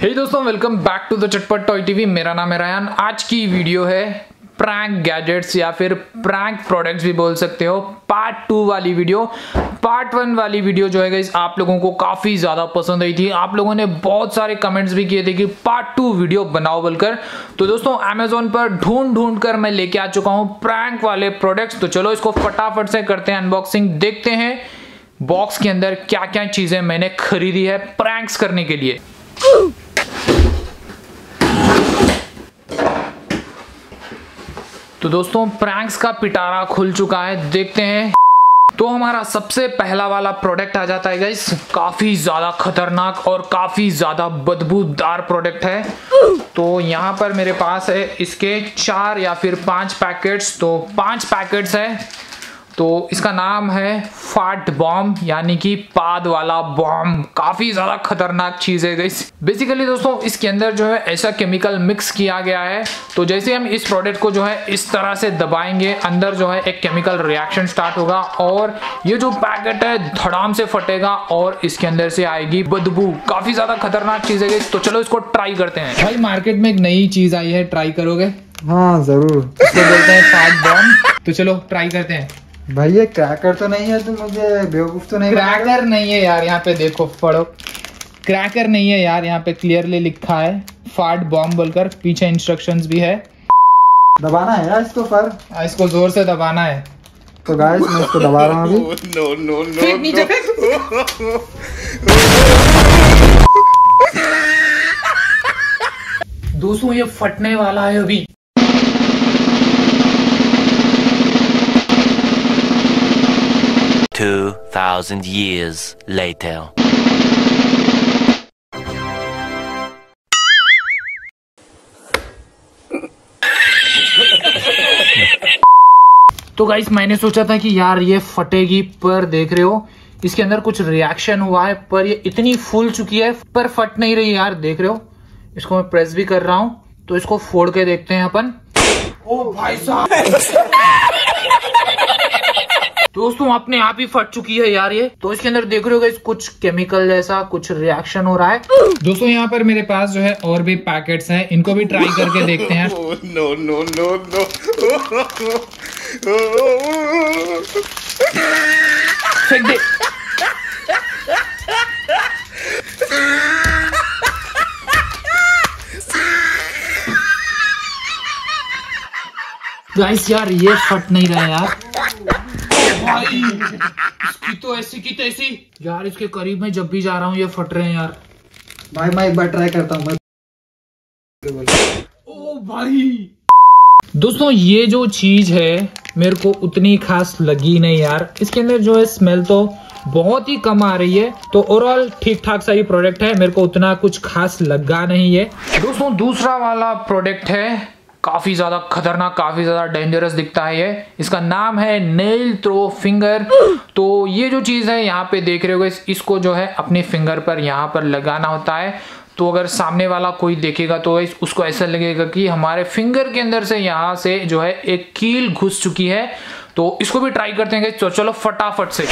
हे hey दोस्तों welcome back to the Chatpat toy TV मेरा नाम है रायन आज की वीडियो है प्रैंक गैजेट्स या फिर प्रैंक प्रोडक्ट्स भी बोल सकते हो। पार्ट टू वाली वीडियो पार्ट वन वाली वीडियो जो है गाइस आप लोगों को काफ़ी ज़्यादा पसंद आई थी। आप लोगों ने बहुत सारे कमेंट्स भी किए थे कि पार्ट टू वीडियो बनाओ बोलकर। तो दोस्तों अमेजोन पर ढूंढ ढूंढ कर मैं लेके आ चुका हूँ प्रैंक वाले प्रोडक्ट्स तो चलो इसको फटाफट से करते हैं अनबॉक्सिंग देखते हैं बॉक्स के अंदर क्या क्या चीज़ें मैंने खरीदी है प्रैंक्स करने के लिए। तो दोस्तों प्रैंक्स का पिटारा खुल चुका है। देखते हैं। तो हमारा सबसे पहला वाला प्रोडक्ट आ जाता है गाइस काफ़ी ज़्यादा खतरनाक और काफ़ी ज़्यादा बदबूदार प्रोडक्ट है। तो यहाँ पर मेरे पास है इसके चार या फिर पाँच पैकेट्स तो पाँच पैकेट्स है। तो इसका नाम है फाट बॉम्ब यानी कि पाद वाला बॉम्ब। काफ़ी ज़्यादा खतरनाक चीज़ है गई बेसिकली दोस्तों इसके अंदर जो है ऐसा केमिकल मिक्स किया गया है। तो जैसे हम इस प्रोडक्ट को जो है इस तरह से दबाएँगे अंदर जो है एक केमिकल रिएक्शन स्टार्ट होगा और ये जो पैकेट है धड़ाम से फटेगा और इसके अंदर से आएगी बदबू। काफ़ी ज़्यादा खतरनाक चीज़ है तो चलो इसको ट्राई करते हैं। भाई मार्केट में एक नई चीज़ आई है ट्राई करोगे? हाँ ज़रूर। इसको बोलते हैं फाट बॉम्ब। तो चलो ट्राई करते हैं। भाई ये क्रैकर तो नहीं है तो मुझे बेवकूफ़ तो नहीं क्रैकर नहीं है यार यहाँ पे देखो पढ़ो। क्रैकर नहीं है यार यहाँ पे क्लियरली लिखा है। फाट बॉम्ब बोलकर पीछे इंस्ट्रक्शंस भी है। दबाना है यार इसको पर इसको ज़ोर से दबाना है। तो गाइस मैं इसको दबा रहा हूँ अभी। No, no, फेंक नीचे फेंक दोस्तों ये फटने वाला है अभी। Two thousand years later. तो गाइस मैंने सोचा था कि यार ये फटेगी पर देख रहे हो इसके अंदर कुछ रिएक्शन हुआ है पर ये इतनी फूल चुकी है पर फट नहीं रही यार देख रहे हो। इसको मैं प्रेस भी कर रहा हूँ तो इसको फोड़ के देखते हैं अपन। ओ भाई साहब। दोस्तों अपने आप ही फट चुकी है यार ये। तो इसके अंदर देख रहे हो कुछ केमिकल जैसा कुछ रिएक्शन हो रहा है। दोस्तों यहाँ पर मेरे पास जो है और भी पैकेट्स हैं। इनको भी ट्राई करके देखते हैं। No. फेंक दे गाइस यार ये फट नहीं रहा यार। भाई इसकी तो ऐसी की तैसी। यार इसके करीब में जब भी जा रहा हूँ ये फट रहे हैं यार। भाई मैं एक बार ट्राई करता हूँ ओ भाई। दोस्तों ये जो चीज़ है मेरे को उतनी खास लगी नहीं यार। इसके अंदर जो है स्मेल तो बहुत ही कम आ रही है। तो ओवरऑल ठीक ठाक सा ये प्रोडक्ट है। मेरे को उतना कुछ खास लगा नहीं है। दोस्तों दूसरा वाला प्रोडक्ट है काफ़ी ज़्यादा खतरनाक काफ़ी ज़्यादा डेंजरस दिखता है ये। इसका नाम है नेल थ्रो फिंगर तो ये जो चीज़ है यहाँ पे देख रहे हो इस, इसको जो है अपने फिंगर पर यहाँ पर लगाना होता है। तो अगर सामने वाला कोई देखेगा तो इस, उसको ऐसा लगेगा कि हमारे फिंगर के अंदर से यहाँ से जो है एक कील घुस चुकी है। तो इसको भी ट्राई करते हैं तो चलो फटाफट से।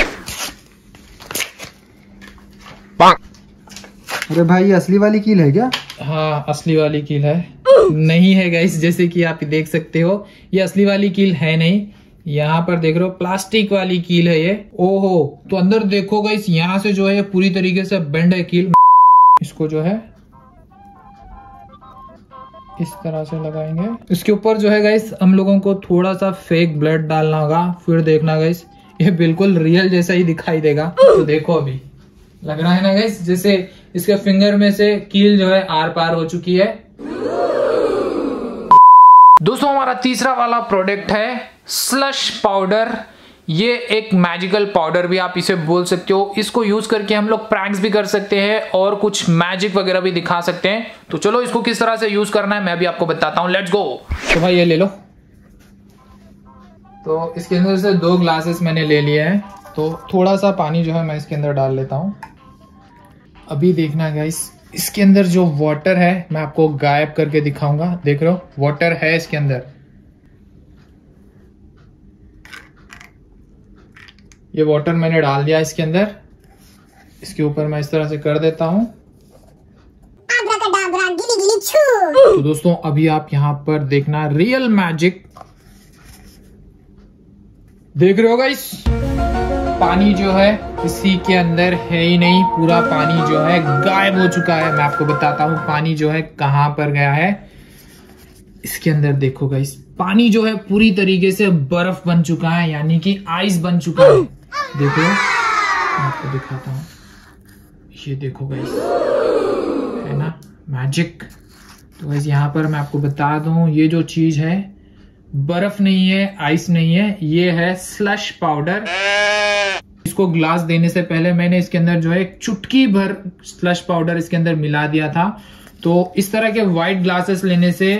अरे भाई ये असली वाली कील है क्या? हाँ असली वाली कील है। नहीं है गाइस जैसे कि आप देख सकते हो। ये असली वाली कील है नहीं। यहाँ पर देख रहे हो, प्लास्टिक वाली कील है ये। ओहो तो अंदर देखो गाइस यहाँ से जो है पूरी तरीके से बेंड है कील। इसको जो है, इस तरह से लगाएँगे। इसके ऊपर जो है गाइस हम लोगों को थोड़ा सा फेक ब्लड डालना होगा। फिर देखना गाइस ये बिल्कुल रियल जैसा ही दिखाई देगा। तो देखो अभी। लग रहा है ना गाइस जैसे इसके फिंगर में से कील जो है आर पार हो चुकी है। दोस्तों, हमारा तीसरा वाला प्रोडक्ट है स्लश पाउडर ये एक मैजिकल पाउडर भी आप इसे बोल सकते हो। इसको यूज़ करके हम लोग प्रैंक्स भी कर सकते हैं और कुछ मैजिक वगैरह भी दिखा सकते हैं। तो चलो, इसको किस तरह से यूज़ करना है, मैं भी आपको बताता हूँ। लेट्स गो तो भाई, ये ले लो। तो इसके अंदर से दो ग्लासेस मैंने ले लिए हैं। तो थोड़ा सा पानी जो है, मैं इसके अंदर डाल लेता हूँ। अभी देखना गाइस इसके अंदर जो वाटर है, मैं आपको गायब करके दिखाऊँगा। देख रहे हो? वाटर है इसके अंदर। ये वाटर मैंने डाल दिया इसके अंदर। इसके ऊपर मैं इस तरह से कर देता हूँ। तो दोस्तों, अभी आप यहाँ पर देखना रियल मैजिक देख रहे हो गाइस पानी जो है इसी के अंदर है ही नहीं, पूरा पानी जो है गायब हो चुका है। मैं आपको बताता हूँ, पानी जो है कहाँ पर गया है। इसके अंदर देखो गाइस पानी जो है पूरी तरीके से बर्फ़ बन चुका है, यानी कि आइस बन चुका है। देखो, मैं आपको दिखाता हूँ। ये देखो गाइस है ना? मैजिक तो गाइस यहाँ पर मैं आपको बता दूँ, ये जो चीज़ है, बर्फ़ नहीं है आइस नहीं है, ये है स्लश पाउडर इसको ग्लास देने से पहले मैंने इसके अंदर जो है चुटकी भर स्लश पाउडर इसके अंदर मिला दिया था। तो इस तरह के व्हाइट ग्लासेस लेने से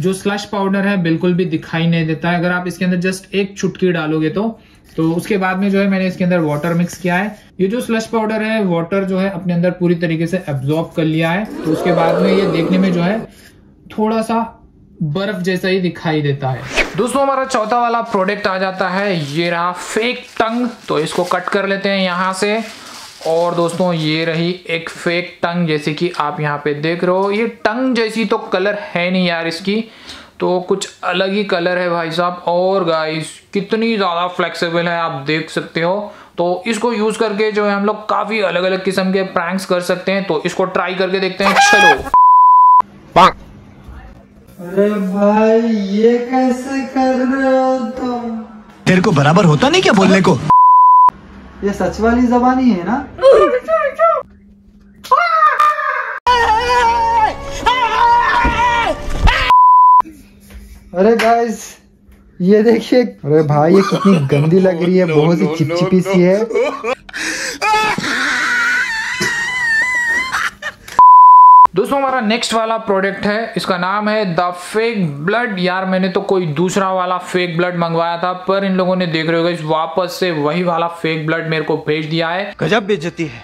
जो स्लश पाउडर है बिल्कुल भी दिखाई नहीं देता। है अगर आप इसके अंदर जस्ट एक चुटकी डालोगे तो तो उसके बाद में जो है मैंने इसके अंदर वाटर मिक्स किया है। ये जो स्लश पाउडर है वाटर जो है अपने अंदर पूरी तरीके से एब्जॉर्ब कर लिया है। तो उसके बाद में ये देखने में जो है थोड़ा सा बर्फ़ जैसा ही दिखाई देता है। दोस्तों हमारा चौथा वाला प्रोडक्ट आ जाता है ये रहा फेक टंग तो इसको कट कर लेते हैं यहाँ से। और दोस्तों ये रही एक फेक टंग जैसे कि आप यहाँ पे देख रहे हो। ये टंग जैसी तो कलर है नहीं यार इसकी। तो कुछ अलग ही कलर है भाई साहब। और गाइस कितनी ज़्यादा फ्लेक्सिबल है आप देख सकते हो। तो इसको यूज़ करके जो है हम लोग काफ़ी अलग अलग किस्म के प्रैंक्स कर सकते हैं। तो इसको ट्राई करके देखते हैं। चलो। अरे भाई ये कैसे कर रहे हो तुम? तेरे को बराबर होता नहीं क्या बोलने को? ये सच वाली जबानी है ना? अरे गाइस ये देखिए अरे भाई ये कितनी गंदी लग रही है बहुत ही चिपचिपी सी है। दोस्तों हमारा नेक्स्ट वाला प्रोडक्ट है। इसका नाम है द फेक ब्लड यार मैंने तो कोई दूसरा वाला फेक ब्लड मंगवाया था पर इन लोगों ने देख रहे हो वापस से वही वाला फेक ब्लड मेरे को भेज दिया है। गजब बेचती है।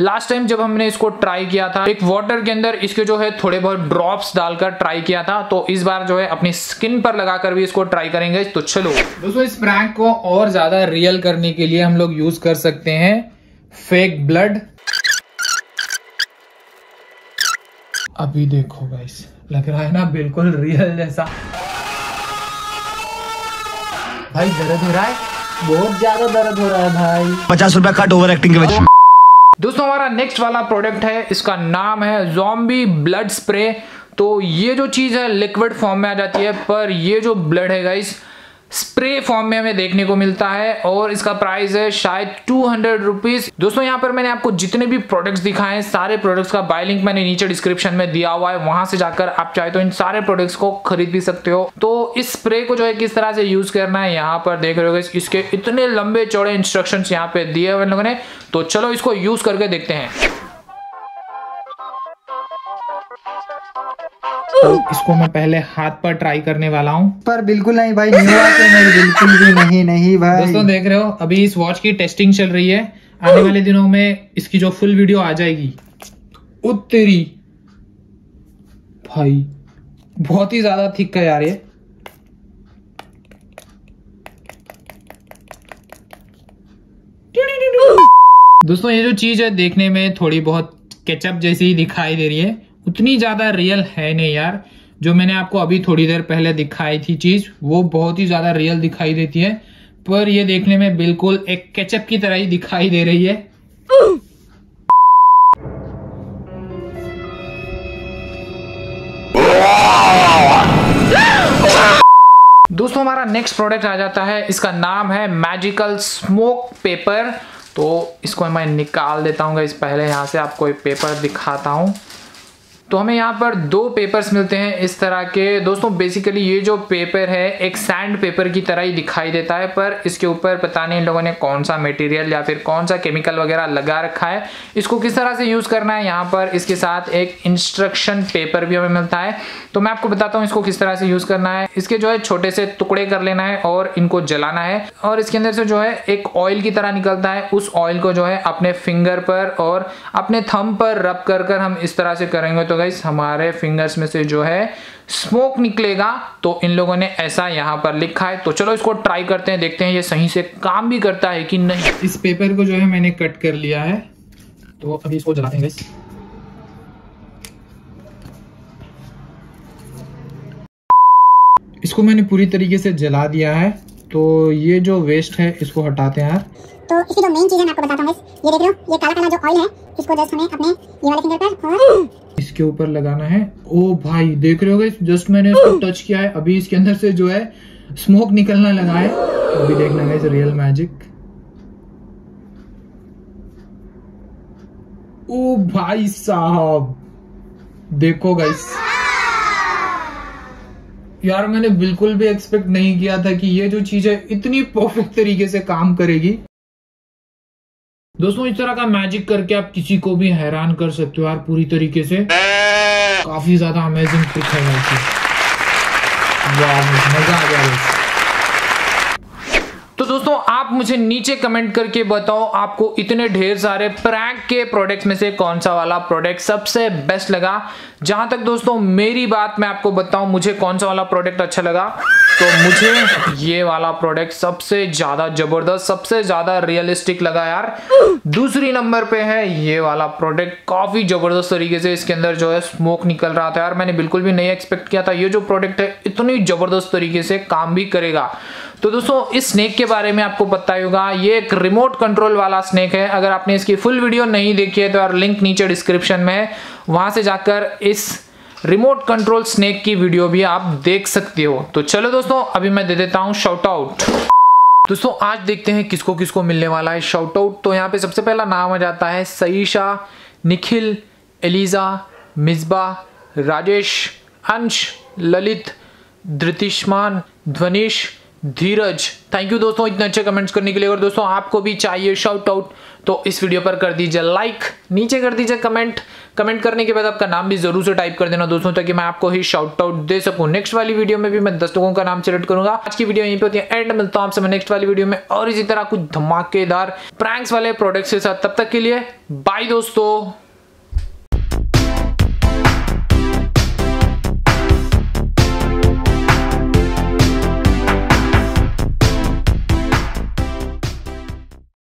लास्ट टाइम जब हमने इसको ट्राई किया था एक वाटर के अंदर इसके जो है थोड़े बहुत ड्रॉप्स डालकर ट्राई किया था तो इस बार जो है अपनी स्किन पर लगाकर भी इसको ट्राई करेंगे। तो चलो। दोस्तों इस प्रैंक को और ज़्यादा रियल करने के लिए हम लोग यूज़ कर सकते हैं फेक ब्लड अभी देखो गाइस लग रहा है ना बिल्कुल रियल जैसा। भाई दर्द हो रहा है? बहुत ज़्यादा दर्द हो रहा है भाई। पचास रुपया कट ओवर एक्टिंग के वजह दोस्तों हमारा नेक्स्ट वाला प्रोडक्ट है इसका नाम है जॉम्बी ब्लड स्प्रे तो ये जो चीज़ है लिक्विड फॉर्म में आ जाती है पर ये जो ब्लड है गाइस स्प्रे फॉर्म में हमें देखने को मिलता है और इसका प्राइस है शायद टू हंड्रेड रुपीज़ दोस्तों, यहाँ पर मैंने आपको जितने भी प्रोडक्ट्स दिखाए हैं, सारे प्रोडक्ट्स का बाय लिंक मैंने नीचे डिस्क्रिप्शन में दिया हुआ है। वहाँ से जाकर आप चाहे तो इन सारे प्रोडक्ट्स को खरीद भी सकते हो। तो इस स्प्रे को जो है किस तरह से यूज़ करना है, यहाँ पर देख रहे हो इसके इतने लंबे चौड़े इंस्ट्रक्शन यहाँ पे दिए हुए लोगों ने। तो चलो इसको यूज़ करके देखते हैं। तो इसको मैं पहले हाथ पर ट्राई करने वाला हूँ। पर बिल्कुल नहीं भाई बिल्कुल भी नहीं नहीं भाई। दोस्तों देख रहे हो अभी इस वॉच की टेस्टिंग चल रही है। आने वाले दिनों में इसकी जो फुल वीडियो आ जाएगी उत्तरी भाई बहुत ही ज़्यादा थिक है यार ये। दोस्तों ये जो चीज़ है देखने में थोड़ी बहुत केचप जैसी ही दिखाई दे रही है। उतनी ज़्यादा रियल है नहीं यार। जो मैंने आपको अभी थोड़ी देर पहले दिखाई थी चीज़, वो बहुत ही ज़्यादा रियल दिखाई देती है। पर ये देखने में बिल्कुल एक केचप की तरह ही दिखाई दे रही है। दोस्तों, हमारा नेक्स्ट प्रोडक्ट आ जाता है। इसका नाम है मैजिकल स्मोक पेपर तो इसको मैं निकाल देता हूँ इस पहले यहाँ से आपको एक पेपर दिखाता हूँ। तो हमें यहाँ पर दो पेपर्स मिलते हैं इस तरह के। दोस्तों बेसिकली ये जो पेपर है, एक सैंड पेपर की तरह ही दिखाई देता है, पर इसके ऊपर पता नहीं इन लोगों ने कौन सा मटेरियल या फिर कौन सा केमिकल वगैरह लगा रखा है। इसको किस तरह से यूज़ करना है, यहाँ पर इसके साथ एक इंस्ट्रक्शन पेपर भी हमें मिलता है। तो मैं आपको बताता हूँ इसको किस तरह से यूज़ करना है। इसके जो है छोटे से टुकड़े कर लेना है और इनको जलाना है। और इसके अंदर से जो है एक ऑयल की तरह निकलता है। उस ऑयल को जो है अपने फिंगर पर और अपने थम पर रब कर कर हम इस तरह से करेंगे। तो गाइस हमारे फिंगर्स में से जो है स्मोक निकलेगा तो इन लोगों ने ऐसा यहाँ पर लिखा है। तो चलो इसको ट्राई करते हैं देखते हैं ये सही से काम भी करता है कि नहीं। इस पेपर को जो है मैंने कट कर लिया है। तो अभी इसको जलाते हैं गाइस इसको मैंने पूरी तरीके से जला दिया है। तो ये जो वेस्ट है इसको हटाते हैं यार तो इसकी जो मेन चीज़ है मैं आपको बताता हूँ ये देख लो ये काला काला जो ऑयल है इसको जस्ट हमें अपने ये वाले फिंगर पर और इसके ऊपर लगाना है। ओ भाई, देख रहे हो जस्ट मैंने इसको टच किया है। अभी इसके अंदर से जो है स्मोक निकलना लगा है। अभी देखना गाइस रियल मैजिक ओ भाई साहब, देखो गाइस यार, मैंने बिल्कुल भी एक्सपेक्ट नहीं किया था कि ये जो चीज़ है, इतनी परफेक्ट तरीके से काम करेगी। दोस्तों, इस तरह का मैजिक करके आप किसी को भी हैरान कर सकते हो यार पूरी तरीके से। काफ़ी ज़्यादा अमेजिंग ट्रिक है मज़ा आ गया तो दोस्तों, आप मुझे नीचे कमेंट करके बताओ, आपको इतने ढेर सारे प्रैंक के प्रोडक्ट्स में से कौन सा वाला प्रोडक्ट सबसे बेस्ट लगा? जहाँ तक दोस्तों, मेरी बात मैं आपको बताऊँ, मुझे कौन सा वाला प्रोडक्ट अच्छा लगा? तो मुझे ये वाला प्रोडक्ट सबसे ज़्यादा ज़बरदस्त, सबसे ज़्यादा रियलिस्टिक लगा यार। दूसरी नंबर पे है ये वाला प्रोडक्ट काफ़ी ज़बरदस्त तरीके से इसके अंदर जो है स्मोक निकल रहा था यार। मैंने बिल्कुल भी नहीं एक्सपेक्ट किया था। ये जो प्रोडक्ट है, इतनी ज़बरदस्त तरीके से काम भी करेगा। तो दोस्तों, इस स्नेक के बारे में आपको पता ही होगा, ये एक रिमोट कंट्रोल वाला स्नेक है। अगर आपने इसकी फुल वीडियो नहीं देखी है तो यार लिंक नीचे डिस्क्रिप्शन में है। वहाँ से जाकर इस रिमोट कंट्रोल स्नेक की वीडियो भी आप देख सकते हो। तो चलो दोस्तों, अभी मैं दे देता हूँ शाउट आउट दोस्तों, आज देखते हैं किसको किसको मिलने वाला है शाउट आउट तो यहाँ पे सबसे पहला नाम आ जाता है Saisha, Nikhil, Eliza, Misba, Rajesh, Ansh, Lalit, Dhritishman, Dhwanish, Dheeraj. Thank you दोस्तों, इतने अच्छे कमेंट्स करने के लिए। और दोस्तों, आपको भी चाहिए शाउट आउट तो इस वीडियो पर कर दीजिए लाइक नीचे कर दीजिए कमेंट कमेंट करने के बाद आपका नाम भी ज़रूर से टाइप कर देना दोस्तों, ताकि मैं आपको ही शॉर्ट आउट दे सकूँ। नेक्स्ट वाली वीडियो में भी मैं दस लोगों का नाम सेलेक्ट करूँगा। आज की वीडियो यहीं पर होती है एंड मिलता हूँ आपसे मैं नेक्स्ट वाली वीडियो में। और इसी तरह कुछ धमाकेदार प्रैंक्स वाले प्रोडक्ट्स के साथ। तब तक के लिए बाय दोस्तों।